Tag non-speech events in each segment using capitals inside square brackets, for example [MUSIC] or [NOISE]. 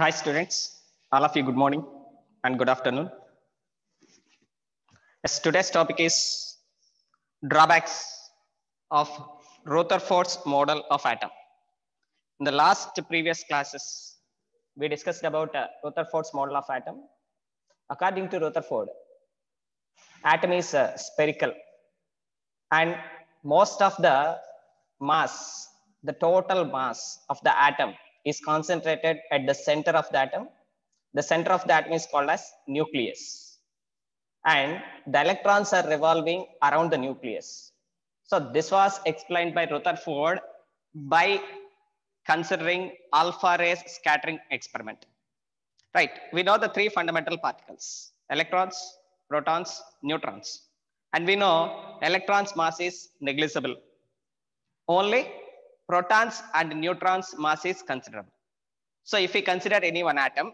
Hi, students. All of you, good morning and good afternoon. Yes, today's topic is drawbacks of Rutherford's model of atom. In the last previous classes, we discussed about uh, Rutherford's model of atom. According to Rutherford, atom is uh, spherical and most of the mass, the total mass of the atom is concentrated at the center of the atom. The center of the atom is called as nucleus. And the electrons are revolving around the nucleus. So this was explained by Rutherford by considering alpha rays scattering experiment. Right, we know the three fundamental particles, electrons, protons, neutrons. And we know electrons mass is negligible. Only protons and neutrons mass is considerable. So if we consider any one atom,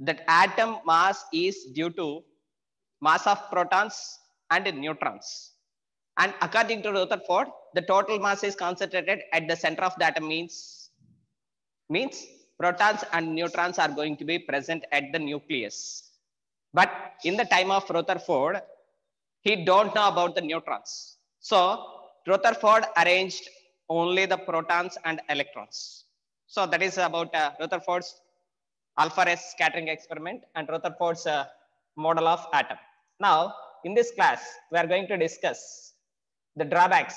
that atom mass is due to mass of protons and neutrons. And according to Rutherford, the total mass is concentrated at the center of the atom means, means protons and neutrons are going to be present at the nucleus. But in the time of Rutherford, he don't know about the neutrons. So Rutherford arranged only the protons and electrons. So that is about uh, Rutherford's alpha ray scattering experiment and Rutherford's uh, model of atom. Now, in this class, we are going to discuss the drawbacks,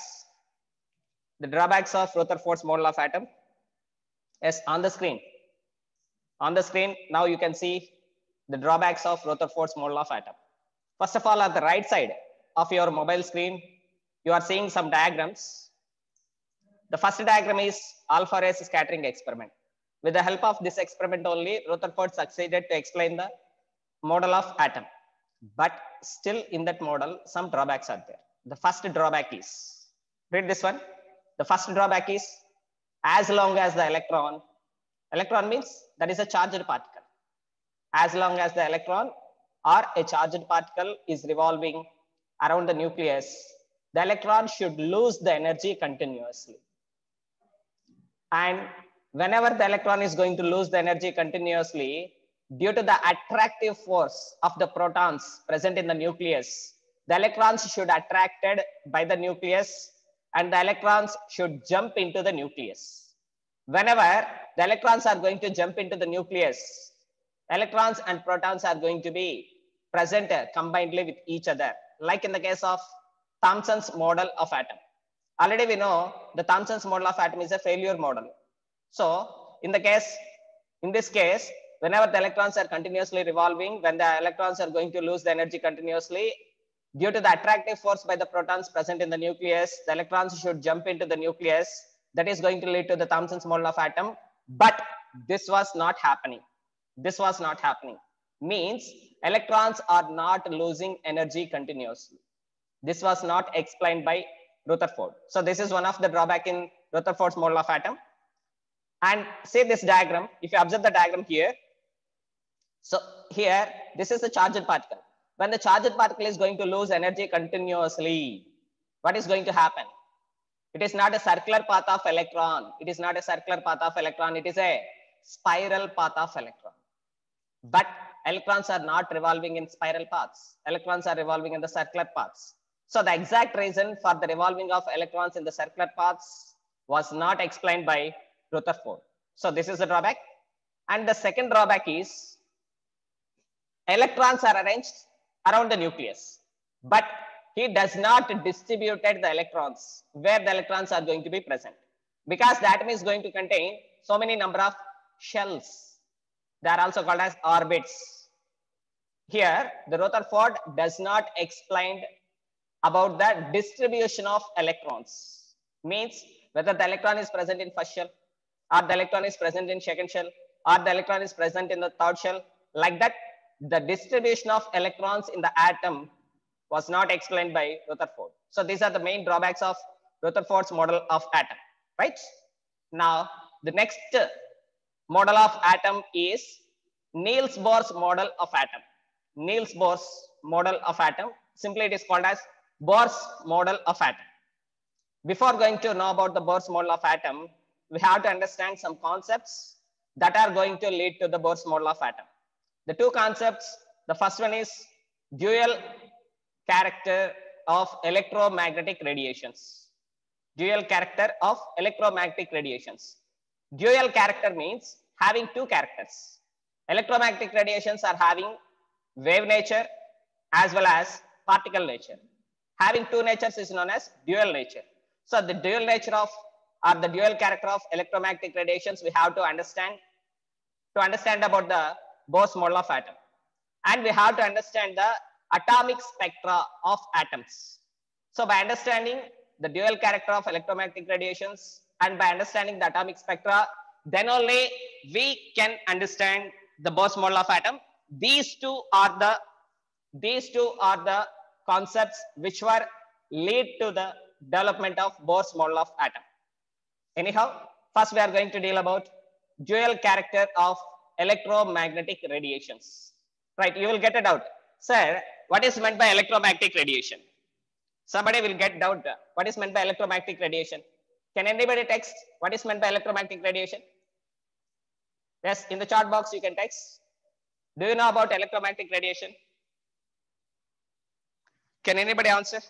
the drawbacks of Rutherford's model of atom. Yes, on the screen. On the screen, now you can see the drawbacks of Rutherford's model of atom. First of all, at the right side of your mobile screen, you are seeing some diagrams. The first diagram is alpha rays scattering experiment. With the help of this experiment only, Rutherford succeeded to explain the model of atom. But still in that model, some drawbacks are there. The first drawback is, read this one. The first drawback is, as long as the electron, electron means that is a charged particle. As long as the electron or a charged particle is revolving around the nucleus, the electron should lose the energy continuously. And whenever the electron is going to lose the energy continuously, due to the attractive force of the protons present in the nucleus, the electrons should be attracted by the nucleus and the electrons should jump into the nucleus. Whenever the electrons are going to jump into the nucleus, electrons and protons are going to be present combinedly with each other, like in the case of Thomson's model of atom. Already we know the Thomson's model of atom is a failure model. So in the case, in this case, whenever the electrons are continuously revolving, when the electrons are going to lose the energy continuously, due to the attractive force by the protons present in the nucleus, the electrons should jump into the nucleus. That is going to lead to the Thomson's model of atom. But this was not happening. This was not happening. Means electrons are not losing energy continuously. This was not explained by Rutherford. So this is one of the drawback in Rutherford's model of atom. And say this diagram, if you observe the diagram here, so here, this is the charged particle. When the charged particle is going to lose energy continuously, what is going to happen? It is not a circular path of electron. It is not a circular path of electron. It is a spiral path of electron. But electrons are not revolving in spiral paths. Electrons are revolving in the circular paths. So the exact reason for the revolving of electrons in the circular paths was not explained by Rutherford. So this is the drawback. And the second drawback is electrons are arranged around the nucleus, but he does not distribute the electrons where the electrons are going to be present because the atom is going to contain so many number of shells. They are also called as orbits. Here, the Rutherford does not explain about the distribution of electrons. Means whether the electron is present in first shell or the electron is present in second shell or the electron is present in the third shell. Like that, the distribution of electrons in the atom was not explained by Rutherford. So these are the main drawbacks of Rutherford's model of atom, right? Now, the next model of atom is Niels Bohr's model of atom. Niels Bohr's model of atom, simply it is called as Bohr's model of atom. Before going to know about the Bohr's model of atom, we have to understand some concepts that are going to lead to the Bohr's model of atom. The two concepts, the first one is dual character of electromagnetic radiations. Dual character of electromagnetic radiations. Dual character means having two characters. Electromagnetic radiations are having wave nature as well as particle nature. Having two natures is known as dual nature. So the dual nature of or the dual character of electromagnetic radiations we have to understand to understand about the Bohr's model of atom. And we have to understand the atomic spectra of atoms. So by understanding the dual character of electromagnetic radiations and by understanding the atomic spectra, then only we can understand the Bohr's model of atom. These two are the these two are the concepts which were lead to the development of Bohr's model of atom. Anyhow, first we are going to deal about dual character of electromagnetic radiations. Right, you will get a doubt. Sir, what is meant by electromagnetic radiation? Somebody will get doubt. What is meant by electromagnetic radiation? Can anybody text what is meant by electromagnetic radiation? Yes, in the chat box you can text. Do you know about electromagnetic radiation? Can anybody answer?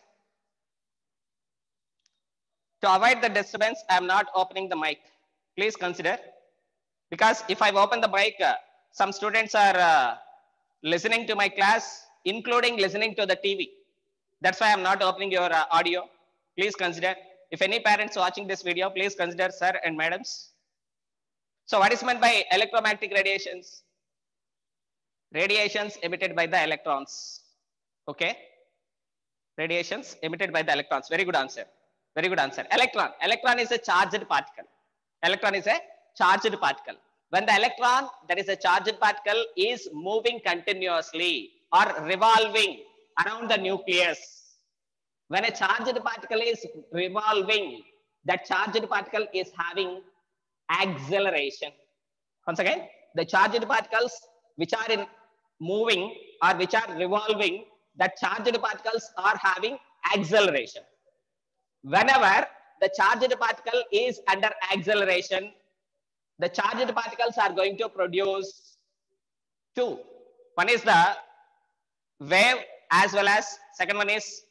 To avoid the disturbance, I am not opening the mic. Please consider. Because if I open the mic, uh, some students are uh, listening to my class, including listening to the TV. That's why I'm not opening your uh, audio. Please consider. If any parents watching this video, please consider sir and madams. So what is meant by electromagnetic radiations? Radiations emitted by the electrons. Okay. Radiations emitted by the electrons. Very good answer. Very good answer. Electron. Electron is a charged particle. Electron is a charged particle. When the electron, that is a charged particle, is moving continuously or revolving around the nucleus. When a charged particle is revolving, that charged particle is having acceleration. Once again, the charged particles which are in moving or which are revolving, that charged particles are having acceleration. Whenever the charged particle is under acceleration, the charged particles are going to produce two. One is the wave as well as second one is,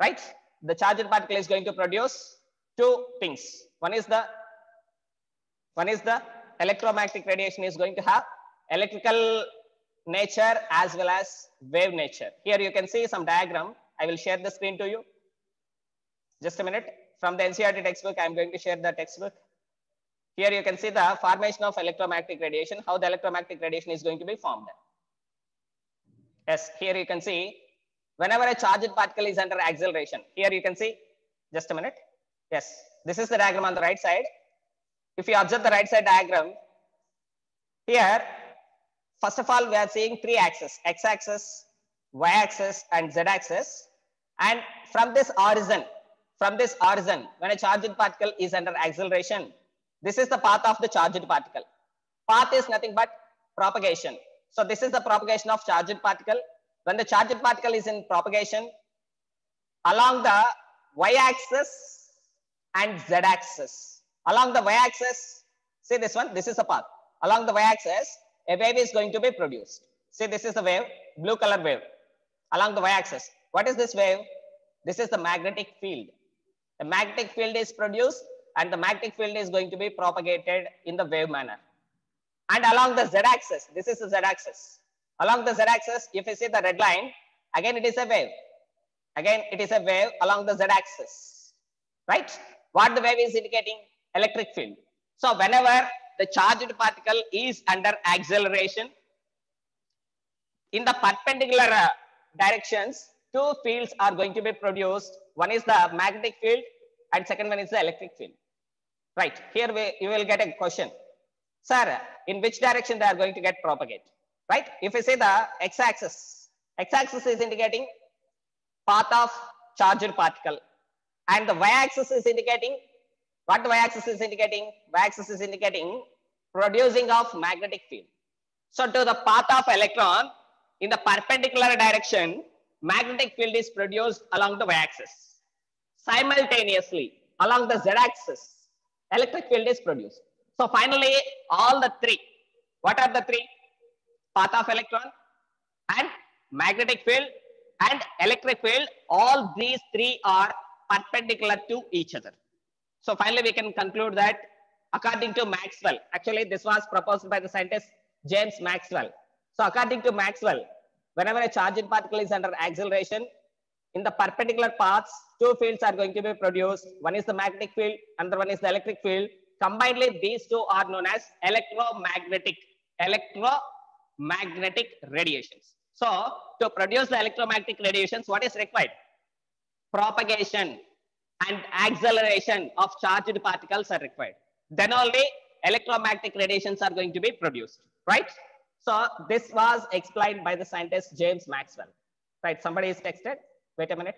right? The charged particle is going to produce two things. One is the, one is the electromagnetic radiation is going to have electrical nature as well as wave nature. Here you can see some diagram. I will share the screen to you. Just a minute. From the NCERT textbook, I am going to share the textbook. Here you can see the formation of electromagnetic radiation, how the electromagnetic radiation is going to be formed. Yes, here you can see whenever a charged particle is under acceleration. Here you can see, just a minute. Yes, this is the diagram on the right side. If you observe the right side diagram, here, first of all, we are seeing three axes, x-axis, y-axis and z-axis. And from this origin, from this origin, when a charged particle is under acceleration, this is the path of the charged particle. Path is nothing but propagation. So this is the propagation of charged particle. When the charged particle is in propagation, along the y-axis and z-axis. Along the y-axis, see this one, this is the path. Along the y-axis, a wave is going to be produced. See, this is the wave, blue color wave. Along the y-axis. What is this wave? This is the magnetic field. A magnetic field is produced and the magnetic field is going to be propagated in the wave manner. And along the z-axis, this is the z-axis. Along the z-axis, if you see the red line, again it is a wave. Again, it is a wave along the z-axis, right? What the wave is indicating? Electric field. So whenever the charged particle is under acceleration, in the perpendicular uh, directions, two fields are going to be produced. One is the magnetic field and second one is the electric field. Right, here we, you will get a question. Sir, in which direction they are going to get propagate? Right, if you say the x-axis, x-axis is indicating path of charged particle and the y-axis is indicating, what y-axis is indicating? Y-axis is indicating producing of magnetic field. So to the path of electron, in the perpendicular direction, magnetic field is produced along the y-axis. Simultaneously, along the z-axis, electric field is produced. So finally, all the three. What are the three? Path of electron and magnetic field and electric field. All these three are perpendicular to each other. So finally, we can conclude that according to Maxwell, actually this was proposed by the scientist James Maxwell. So according to Maxwell, whenever a charged particle is under acceleration, in the perpendicular paths, two fields are going to be produced. One is the magnetic field, another one is the electric field. Combinedly, these two are known as electromagnetic, electromagnetic radiations. So to produce the electromagnetic radiations, what is required? Propagation and acceleration of charged particles are required. Then only electromagnetic radiations are going to be produced, right? So this was explained by the scientist James Maxwell. Right, somebody is texted. Wait a minute.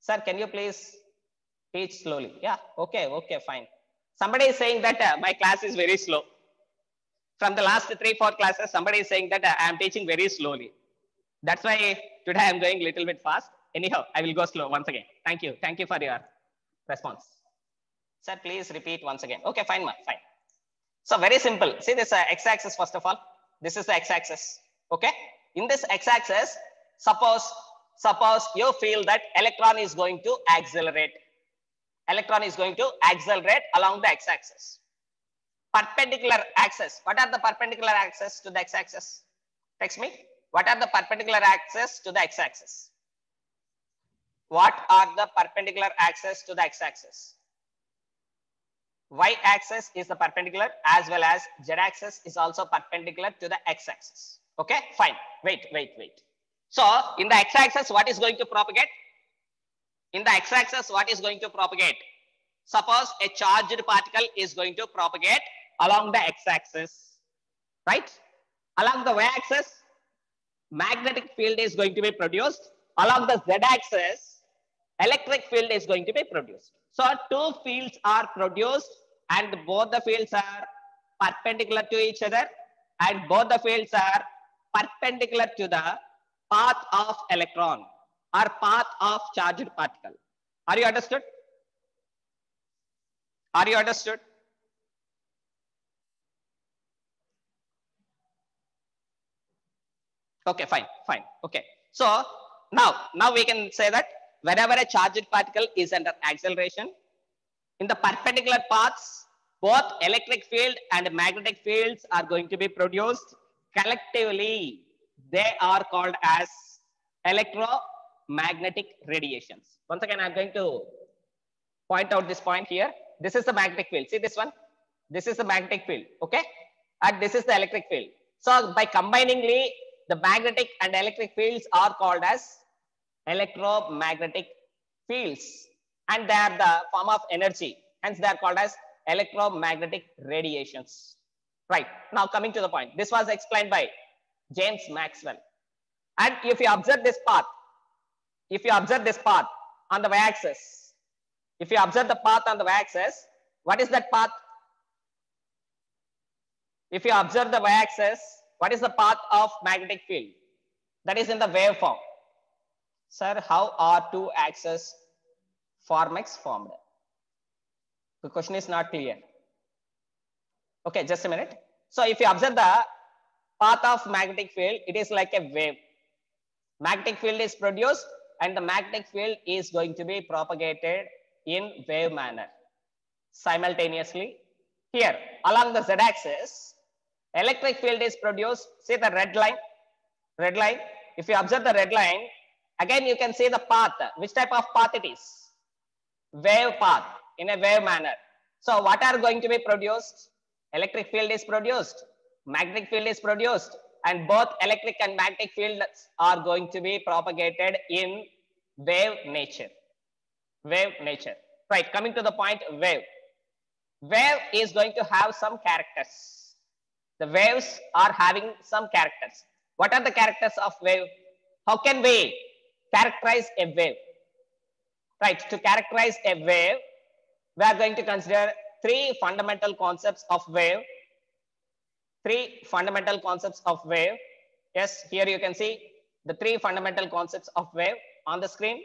Sir, can you please teach slowly? Yeah, okay, okay, fine. Somebody is saying that uh, my class is very slow. From the last three, four classes, somebody is saying that uh, I am teaching very slowly. That's why today I am going a little bit fast. Anyhow, I will go slow once again. Thank you. Thank you for your response. Sir, please repeat once again. Okay, fine, ma, fine. So very simple. See this uh, x-axis first of all. This is the x-axis. Okay. In this x-axis, suppose suppose you feel that electron is going to accelerate. Electron is going to accelerate along the x-axis. Perpendicular axis. What are the perpendicular axis to the x-axis? Text me. What are the perpendicular axis to the x-axis? What are the perpendicular axes to the x-axis? Y-axis is the perpendicular as well as Z-axis is also perpendicular to the x-axis. Okay, fine. Wait, wait, wait. So in the x-axis, what is going to propagate? In the x-axis, what is going to propagate? Suppose a charged particle is going to propagate along the x-axis, right? Along the y-axis, magnetic field is going to be produced. Along the z-axis, electric field is going to be produced. So two fields are produced and both the fields are perpendicular to each other and both the fields are perpendicular to the path of electron or path of charged particle. Are you understood? Are you understood? Okay, fine, fine. Okay. So now, now we can say that whenever a charged particle is under acceleration, in the perpendicular paths, both electric field and magnetic fields are going to be produced collectively. They are called as electromagnetic radiations. Once again, I'm going to point out this point here. This is the magnetic field. See this one? This is the magnetic field. Okay. And this is the electric field. So by combiningly, the magnetic and electric fields are called as electromagnetic fields and they are the form of energy. Hence, they are called as electromagnetic radiations. Right. Now, coming to the point. This was explained by James Maxwell. And if you observe this path, if you observe this path on the y-axis, if you observe the path on the y-axis, what is that path? If you observe the y-axis, what is the path of magnetic field? That is in the waveform. Sir, how are two axes formex formed? The question is not clear. Okay, just a minute. So if you observe the path of magnetic field, it is like a wave. Magnetic field is produced and the magnetic field is going to be propagated in wave manner. Simultaneously, here along the z-axis, electric field is produced. See the red line, red line. If you observe the red line, again you can see the path. Which type of path it is? Wave path in a wave manner. So what are going to be produced? Electric field is produced, magnetic field is produced, and both electric and magnetic fields are going to be propagated in wave nature. Wave nature. Right, coming to the point, wave. Wave is going to have some characters. The waves are having some characters. What are the characters of wave? How can we characterize a wave? Right, to characterize a wave, we are going to consider three fundamental concepts of wave. Three fundamental concepts of wave. Yes, here you can see the three fundamental concepts of wave on the screen.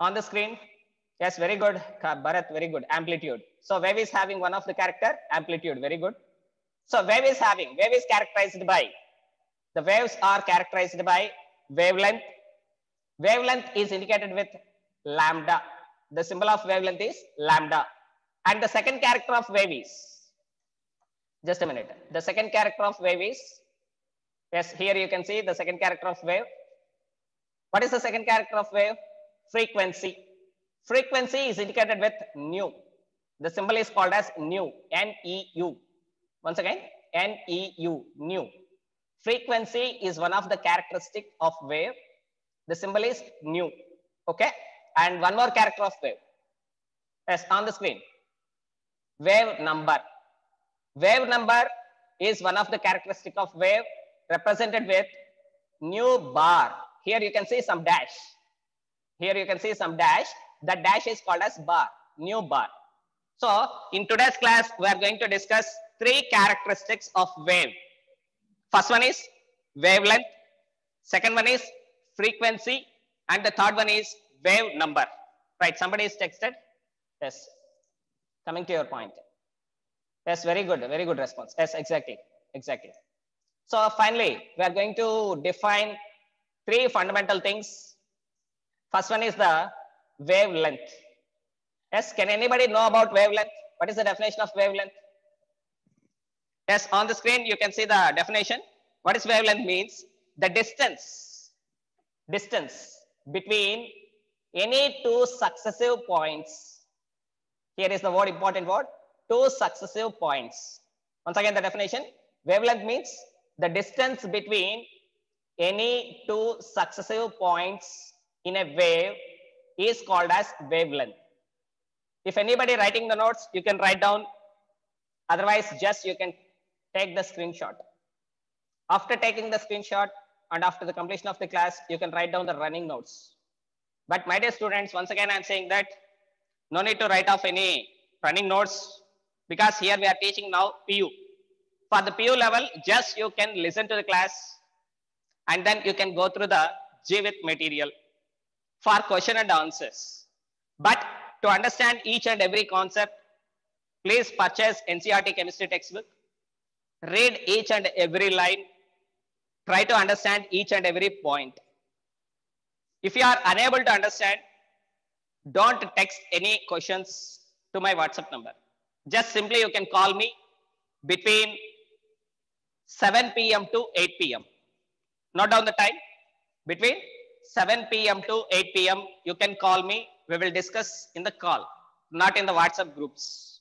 On the screen. Yes, very good. Bharat, very good. Amplitude. So wave is having one of the character, amplitude, very good. So wave is having, wave is characterized by, the waves are characterized by wavelength. Wavelength is indicated with lambda. The symbol of wavelength is lambda. And the second character of wave is, just a minute. The second character of wave is, yes, here you can see the second character of wave. What is the second character of wave? Frequency. Frequency is indicated with nu. The symbol is called as nu, N-E-U. Once again, N-E-U, nu. Frequency is one of the characteristic of wave. The symbol is nu. Okay. And one more character of wave. Yes, on the screen. Wave number. Wave number is one of the characteristic of wave represented with nu bar. Here you can see some dash. Here you can see some dash. The dash is called as bar, nu bar. So in today's class, we are going to discuss three characteristics of wave. First one is wavelength. Second one is frequency. And the third one is wave number. Right, somebody is texted. Yes, coming to your point. Yes, very good, very good response. Yes, exactly, exactly. So finally, we are going to define three fundamental things. First one is the wavelength. Yes, can anybody know about wavelength? What is the definition of wavelength? Yes, on the screen you can see the definition. What is wavelength means? The distance, distance between any two successive points. Here is the word important word, two successive points. Once again the definition, wavelength means the distance between any two successive points in a wave is called as wavelength. If anybody writing the notes, you can write down. Otherwise, just you can take the screenshot. After taking the screenshot and after the completion of the class, you can write down the running notes. But my dear students, once again, I'm saying that no need to write off any running notes because here we are teaching now PU. For the PU level, just you can listen to the class and then you can go through the GWith material for question and answers. But to understand each and every concept, please purchase NCERT chemistry textbook, read each and every line, try to understand each and every point. If you are unable to understand, don't text any questions to my WhatsApp number. Just simply you can call me between 7 p.m. to 8 p.m. Note down the time between 7 p.m. to 8 p.m. You can call me. We will discuss in the call, not in the WhatsApp groups.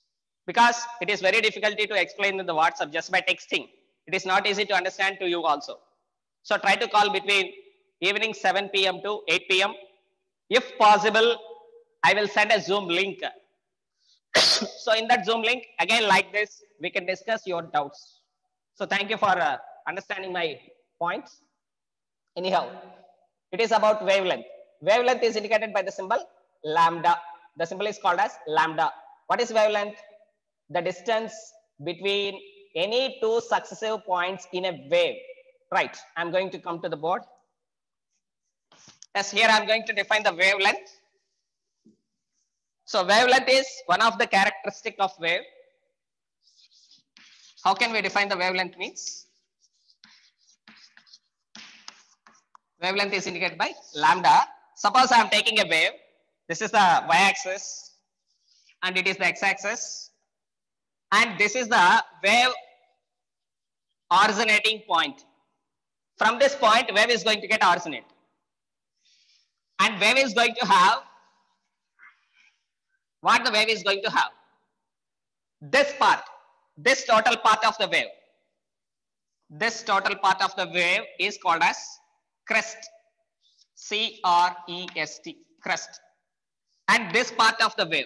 Because it is very difficult to explain in the WhatsApp just by texting. It is not easy to understand to you also. So try to call between evening 7 p.m. to 8 p.m. If possible, I will send a Zoom link. [COUGHS] so in that Zoom link, again like this, we can discuss your doubts. So thank you for uh, understanding my points. Anyhow, it is about wavelength. Wavelength is indicated by the symbol lambda. The symbol is called as lambda. What is wavelength? The distance between any two successive points in a wave. Right, I'm going to come to the board. Yes, here I'm going to define the wavelength. So wavelength is one of the characteristic of wave. How can we define the wavelength means? Wavelength is indicated by lambda. Suppose I am taking a wave. This is the y-axis and it is the x-axis. And this is the wave originating point. From this point, wave is going to get originate. And wave is going to have what the wave is going to have. This part, this total part of the wave. This total part of the wave is called as crest. C-R-E-S-T, crest. And this part of the wave.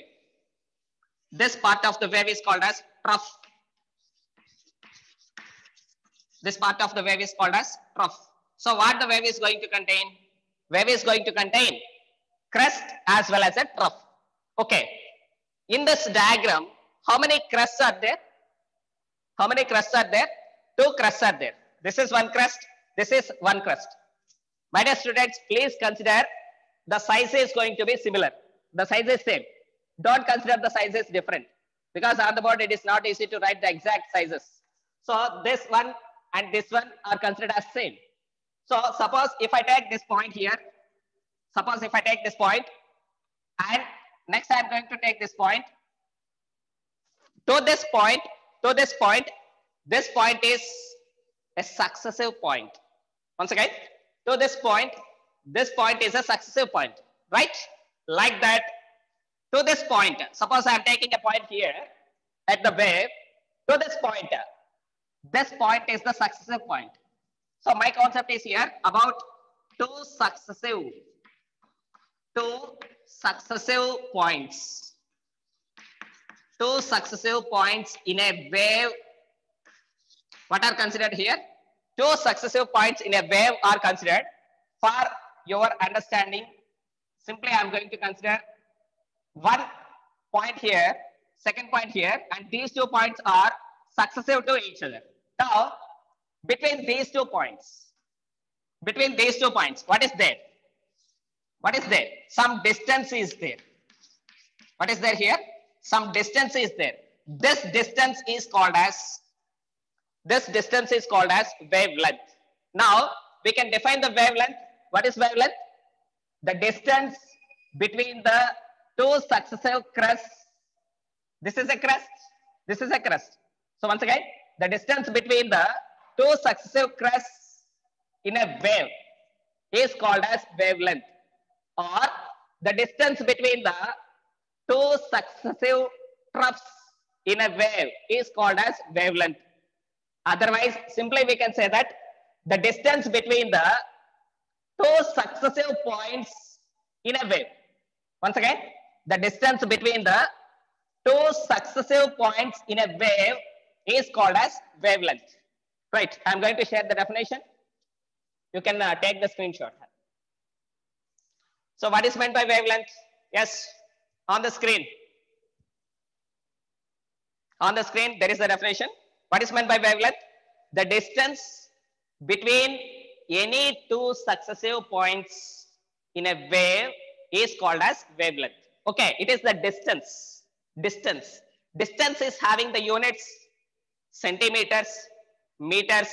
This part of the wave is called as trough. This part of the wave is called as trough. So what the wave is going to contain? Wave is going to contain crest as well as a trough. Okay. In this diagram, how many crests are there? How many crests are there? Two crests are there. This is one crest. This is one crest. My dear students, please consider the size is going to be similar. The size is same. don't consider the sizes different because on the board it is not easy to write the exact sizes. So this one and this one are considered as same. So suppose if I take this point here, suppose if I take this point and next I'm going to take this point to this point, to this point, this point is a successive point. Once again, to this point, this point is a successive point, right? Like that, to this point, suppose I'm taking a point here at the wave, to this point, this point is the successive point. So my concept is here about two successive, two successive points. Two successive points in a wave. What are considered here? Two successive points in a wave are considered. For your understanding, simply I'm going to consider one point here, second point here, and these two points are successive to each other. Now, between these two points, between these two points, what is there? What is there? Some distance is there. What is there here? Some distance is there. This distance is called as, this distance is called as wavelength. Now, we can define the wavelength. What is wavelength? The distance between the two successive crests. This is a crest. This is a crest. So once again, the distance between the two successive crests in a wave is called as wavelength or the distance between the two successive troughs in a wave is called as wavelength. Otherwise, simply we can say that the distance between the two successive points in a wave. Once again, the distance between the two successive points in a wave is called as wavelength. Right, I'm going to share the definition. You can uh, take the screenshot. So what is meant by wavelength? Yes, on the screen. On the screen, there is the definition. What is meant by wavelength? The distance between any two successive points in a wave is called as wavelength. Okay, it is the distance. Distance. Distance is having the units centimeters, meters,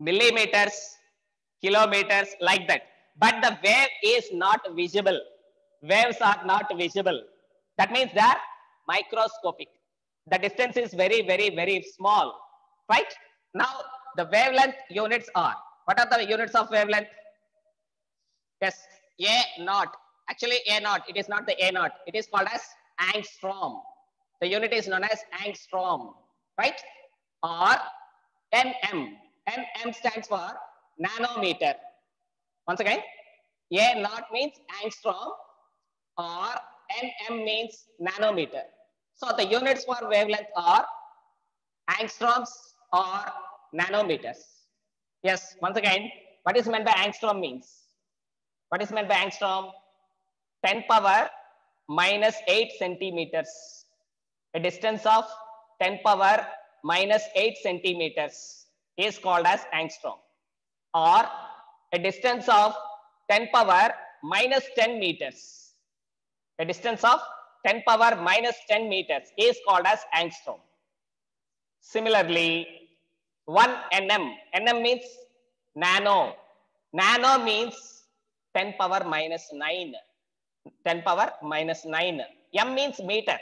millimeters, kilometers, like that. But the wave is not visible. Waves are not visible. That means they are microscopic. The distance is very, very, very small, right? Now, the wavelength units are, what are the units of wavelength? Yes, A naught. Actually, A naught, it is not the A naught. It is called as angstrom. The unit is known as angstrom, right? Or nm. nm stands for nanometer. Once again, A naught means angstrom or nm means nanometer. So the units for wavelength are angstroms or nanometers. Yes, once again, what is meant by angstrom means? What is meant by angstrom? 10 power minus 8 centimeters. A distance of 10 power minus 8 centimeters is called as angstrom. Or a distance of 10 power minus 10 meters. A distance of 10 power minus 10 meters is called as angstrom. Similarly, 1 nm. nm means nano. Nano means 10 power minus 9. 10 power minus 9. M means meter.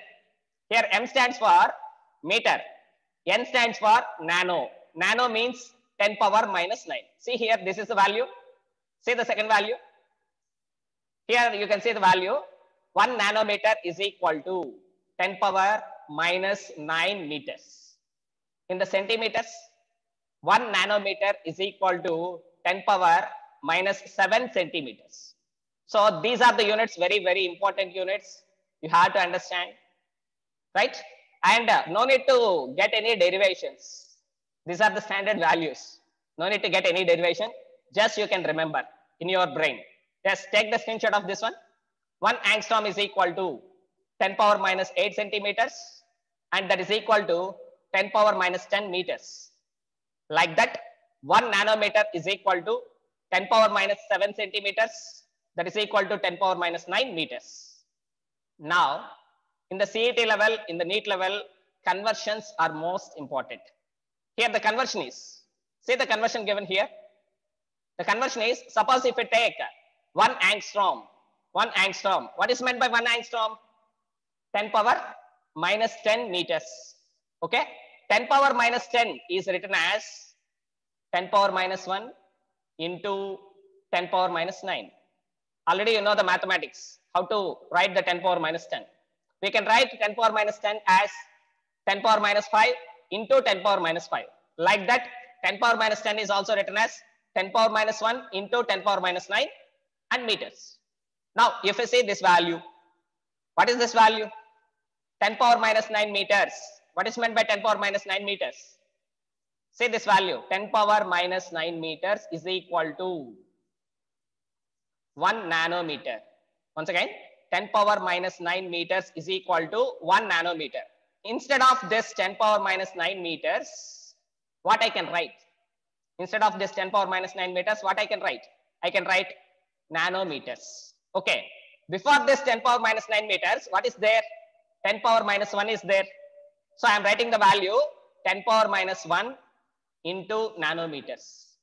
Here M stands for meter. N stands for nano. Nano means 10 power minus 9. See here, this is the value. See the second value. Here you can see the value. 1 nanometer is equal to 10 power minus 9 meters. In the centimeters, 1 nanometer is equal to 10 power minus 7 centimeters. So these are the units, very, very important units you have to understand, right? And uh, no need to get any derivations. These are the standard values. No need to get any derivation. Just you can remember in your brain. Just take the screenshot of this one. One angstrom is equal to 10 power minus 8 centimeters and that is equal to 10 power minus 10 meters. Like that, 1 nanometer is equal to 10 power minus 7 centimeters that is equal to 10 power minus 9 meters. Now, in the CET level, in the NEET level, conversions are most important. Here the conversion is, see the conversion given here. The conversion is, suppose if we take 1 angstrom, 1 angstrom, what is meant by 1 angstrom? 10 power minus 10 meters. Okay, 10 power minus 10 is written as 10 power minus 1 into 10 power minus 9. Already you know the mathematics, how to write the 10 power minus 10. We can write 10 power minus 10 as 10 power minus 5 into 10 power minus 5. Like that, 10 power minus 10 is also written as 10 power minus 1 into 10 power minus 9 and meters. Now, if I say this value, what is this value? 10 power minus 9 meters. What is meant by 10 power minus 9 meters? Say this value, 10 power minus 9 meters is equal to 1 nanometer. Once again, 10 power minus 9 meters is equal to 1 nanometer. Instead of this 10 power minus 9 meters, what I can write? Instead of this 10 power minus 9 meters, what I can write? I can write nanometers. Okay. Before this 10 power minus 9 meters, what is there? 10 power minus 1 is there. So I am writing the value 10 power minus 1 into nanometers.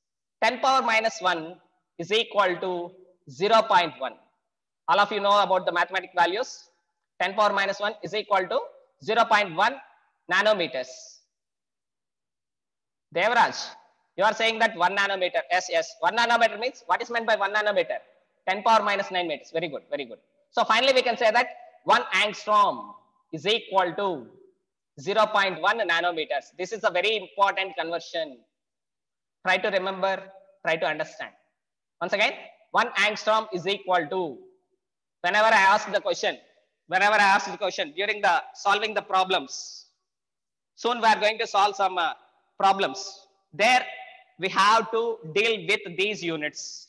10 power minus 1 is equal to 0.1. All of you know about the mathematical values. 10 power minus 1 is equal to 0.1 nanometers. Devraj, you are saying that 1 nanometer. Yes, yes. 1 nanometer means what is meant by 1 nanometer? 10 power minus 9 meters. Very good, very good. So finally we can say that 1 angstrom is equal to 0.1 nanometers. This is a very important conversion. Try to remember, try to understand. Once again, 1 angstrom is equal to, whenever I ask the question, whenever I ask the question during the solving the problems, soon we are going to solve some uh, problems. There we have to deal with these units.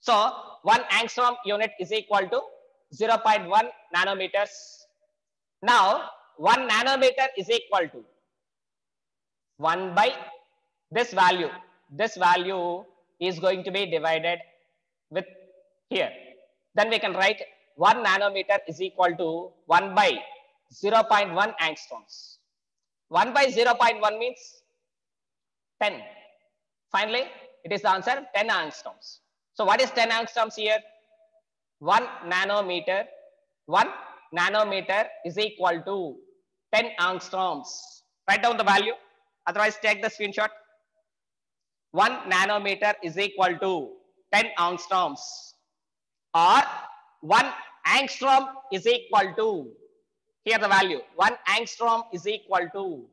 So 1 angstrom unit is equal to 0.1 nanometers. Now 1 nanometer is equal to 1 by this value. This value is going to be divided with here. Then we can write 1 nanometer is equal to 1 by 0.1 angstroms. 1 by 0.1 means 10. Finally, it is the answer 10 angstroms. So what is 10 angstroms here? 1 nanometer, 1 nanometer is equal to 10 angstroms. Write down the value. Otherwise, take the screenshot. 1 nanometer is equal to 10 angstroms. Or 1 angstrom is equal to, here the value, 1 angstrom is equal to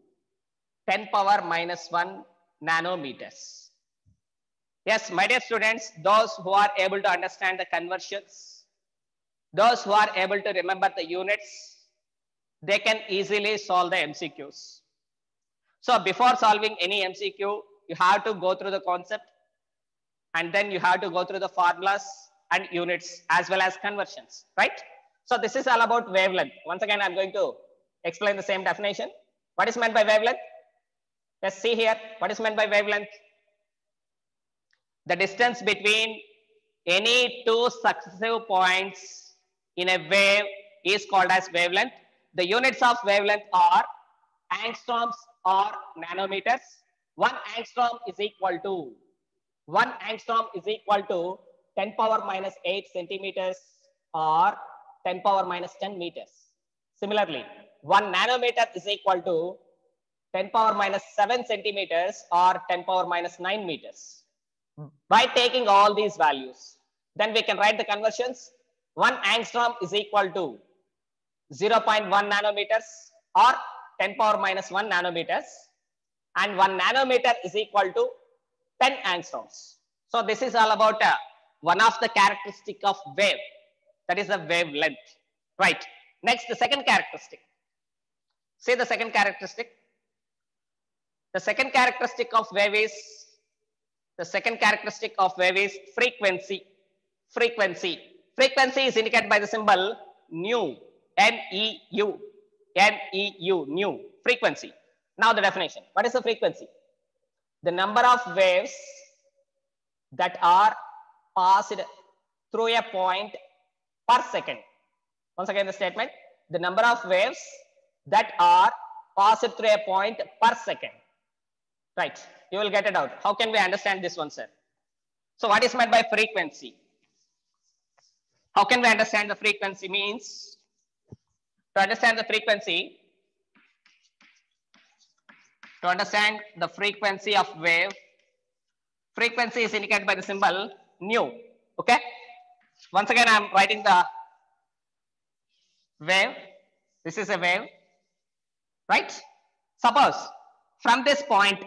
10 power minus 1 nanometers. Yes, my dear students, those who are able to understand the conversions, those who are able to remember the units, they can easily solve the MCQs. So before solving any MCQ, you have to go through the concept and then you have to go through the formulas and units as well as conversions, right? So this is all about wavelength. Once again, I'm going to explain the same definition. What is meant by wavelength? Let's see here. What is meant by wavelength? The distance between any two successive points in a wave is called as wavelength. The units of wavelength are angstroms or nanometers. One angstrom is equal to one angstrom is equal to 10 power minus 8 centimeters or 10 power minus 10 meters. Similarly, 1 nanometer is equal to 10 power minus 7 centimeters or 10 power minus 9 meters. By taking all these values, then we can write the conversions. 1 angstrom is equal to 0.1 nanometers or 10 power minus 1 nanometers and 1 nanometer is equal to 10 angstroms. So this is all about uh, one of the characteristic of wave. That is the wavelength. Right. Next the second characteristic. Say the second characteristic? The second characteristic of wave is the second characteristic of wave is frequency. Frequency. Frequency is indicated by the symbol nu. N e u. N e u. Nu. Frequency. Now the definition. What is the frequency the number of waves that are passed through a point per second. Once again, the statement, the number of waves that are passed through a point per second. Right, you will get it out. How can we understand this one, sir? So what is meant by frequency? How can we understand the frequency means? To understand the frequency, to understand the frequency of wave, frequency is indicated by the symbol nu. Okay. Once again, I am writing the wave. This is a wave, right? Suppose from this point,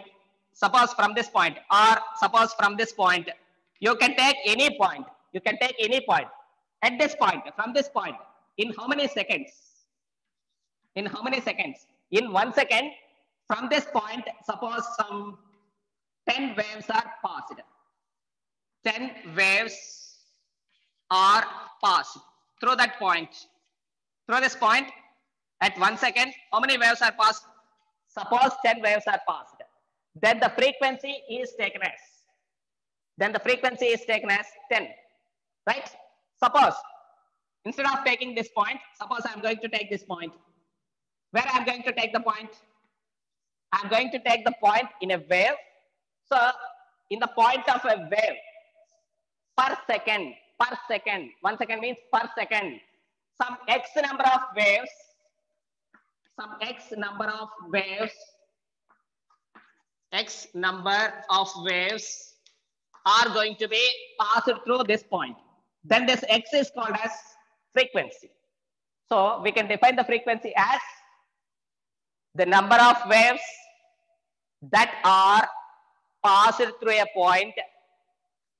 suppose from this point, or suppose from this point, you can take any point. You can take any point. At this point, from this point, in how many seconds? In how many seconds? In one second, from this point, suppose some 10 waves are passed. 10 waves are passed through that point. Through this point, at one second, how many waves are passed? Suppose 10 waves are passed. Then the frequency is taken as, then the frequency is taken as 10, right? Suppose, instead of taking this point, suppose I'm going to take this point. Where I'm going to take the point? I'm going to take the point in a wave. So in the point of a wave, per second, per second, one second means per second, some x number of waves, some x number of waves, x number of waves are going to be passed through this point. Then this x is called as frequency. So we can define the frequency as the number of waves that are passed through a point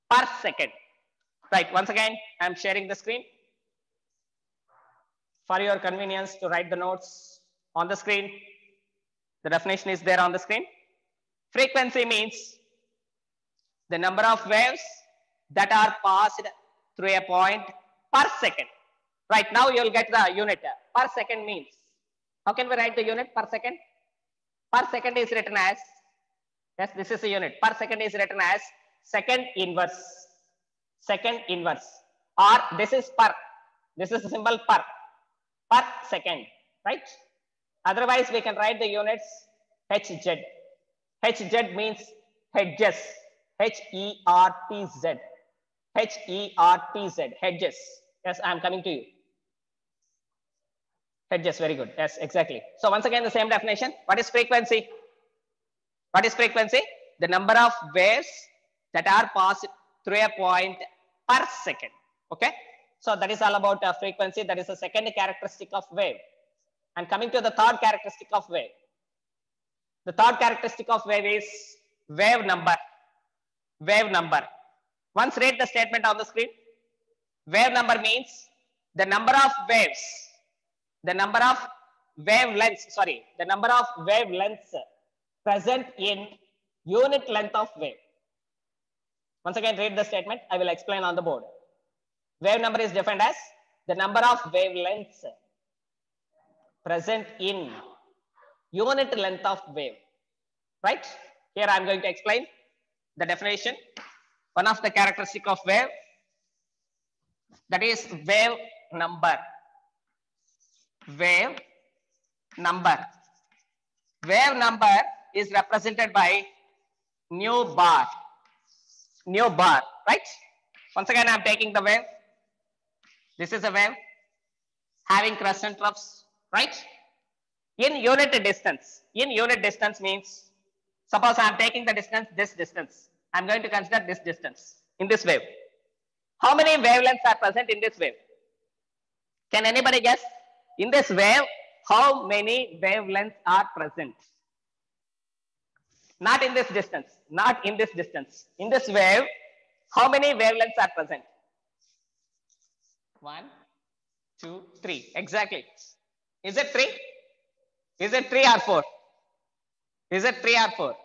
per second. Right, once again, I'm sharing the screen. For your convenience to write the notes on the screen, the definition is there on the screen. Frequency means the number of waves that are passed through a point per second. Right, now you'll get the unit. Per second means, how can we write the unit per second? Per second is written as Yes, this is a unit. Per second is written as second inverse. Second inverse. Or this is per. This is a symbol per. Per second. Right? Otherwise, we can write the units HZ. HZ means hertz. H-E-R-T-Z. H-E-R-T-Z. Hertz. Yes, I am coming to you. Hertz, very good. Yes, exactly. So once again, the same definition. What is frequency? What is frequency? The number of waves that are passed through a point per second. Okay. So that is all about uh, frequency. That is the second characteristic of wave. And coming to the third characteristic of wave. The third characteristic of wave is wave number. Wave number. Once read the statement on the screen. Wave number means the number of waves, the number of wavelengths, sorry, the number of wavelengths present in unit length of wave. Once again, read the statement. I will explain on the board. Wave number is defined as the number of wavelengths present in unit length of wave. Right? Here I am going to explain the definition. One of the characteristic of wave that is wave number. Wave number. Wave number is represented by nu bar. nu bar, right? Once again, I'm taking the wave. This is a wave having crest and troughs, right? In unit distance, in unit distance means, suppose I'm taking the distance, this distance. I'm going to consider this distance in this wave. How many wavelengths are present in this wave? Can anybody guess? In this wave, how many wavelengths are present? Not in this distance, not in this distance. In this wave, how many wavelengths are present? One, two, three. Exactly. Is it three? Is it three or four? Is it three or four?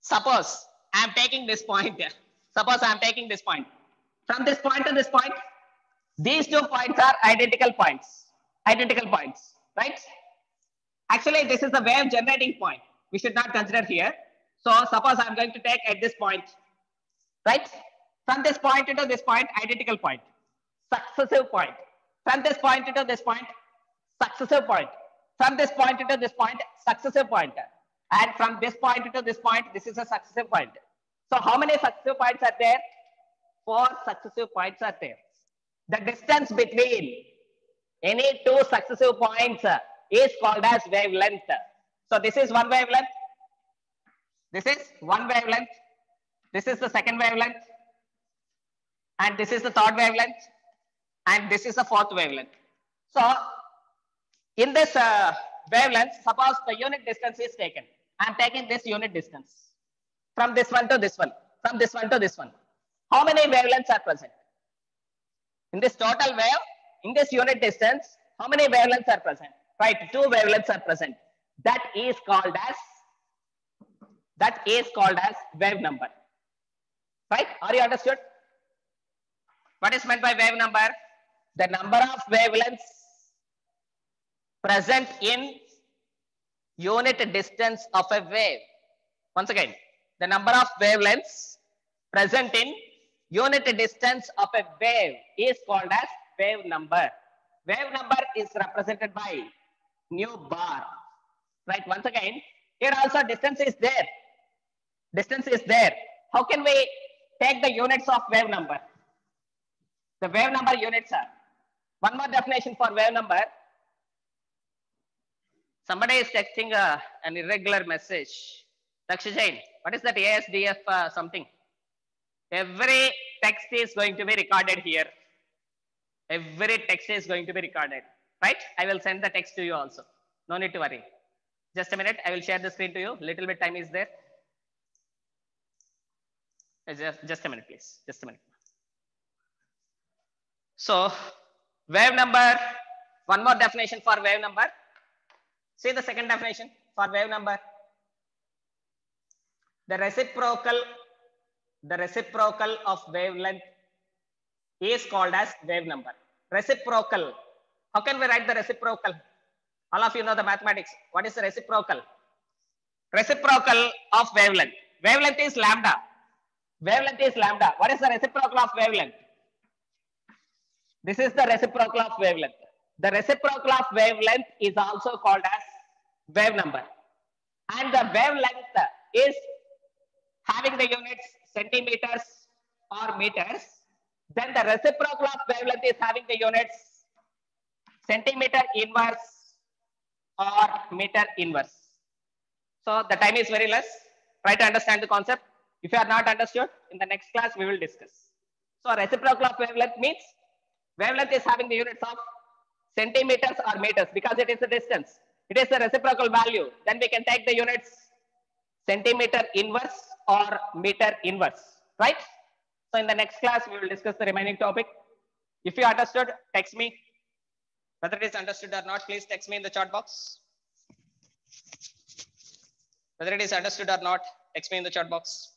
Suppose I am taking this point. [LAUGHS] Suppose I am taking this point. From this point to this point, these two points are identical points. Identical points, right? Actually, this is the wave generating point. We should not consider here. So suppose I'm going to take at this point, right? From this point to this point, identical point, successive point. From this point to this point, successive point. From this point to this point, successive point. And from this point to this point, this is a successive point. So how many successive points are there? Four successive points are there. The distance between any two successive points is called as wavelength. So this is one wavelength. This is one wavelength. This is the second wavelength. And this is the third wavelength. And this is the fourth wavelength. So in this uh, wavelength, suppose the unit distance is taken. I'm taking this unit distance from this one to this one, from this one to this one. How many wavelengths are present? In this total wave, in this unit distance, how many wavelengths are present? Right, two wavelengths are present. That is called as that is called as wave number. Right? Are you understood? What is meant by wave number? The number of wavelengths present in unit distance of a wave. Once again, the number of wavelengths present in unit distance of a wave is called as wave number. Wave number is represented by nu bar. Right, once again, here also distance is there. Distance is there. How can we take the units of wave number? The wave number units are. One more definition for wave number. Somebody is texting uh, an irregular message. Lakshya Jain, what is that ASDF uh, something? Every text is going to be recorded here. Every text is going to be recorded, right? I will send the text to you also. No need to worry. Just a minute. I will share the screen to you. Little bit time is there. Just, just a minute, please. Just a minute. So, wave number, one more definition for wave number. See the second definition for wave number. The reciprocal, the reciprocal of wavelength is called as wave number. Reciprocal. How can we write the reciprocal? All of you know the mathematics. What is the reciprocal? Reciprocal of wavelength. Wavelength is lambda. Wavelength is lambda. What is the reciprocal of wavelength? This is the reciprocal of wavelength. The reciprocal of wavelength is also called as wave number. And the wavelength is having the units centimeters or meters. Then the reciprocal of wavelength is having the units centimeter inverse or meter inverse. So the time is very less. Try to understand the concept. If you are not understood, in the next class we will discuss. So reciprocal of wavelength means wavelength is having the units of centimeters or meters because it is a distance. It is a reciprocal value. Then we can take the units centimeter inverse or meter inverse, right? So in the next class, we will discuss the remaining topic. If you understood, text me. Whether it is understood or not, please text me in the chat box. Whether it is understood or not, text me in the chat box.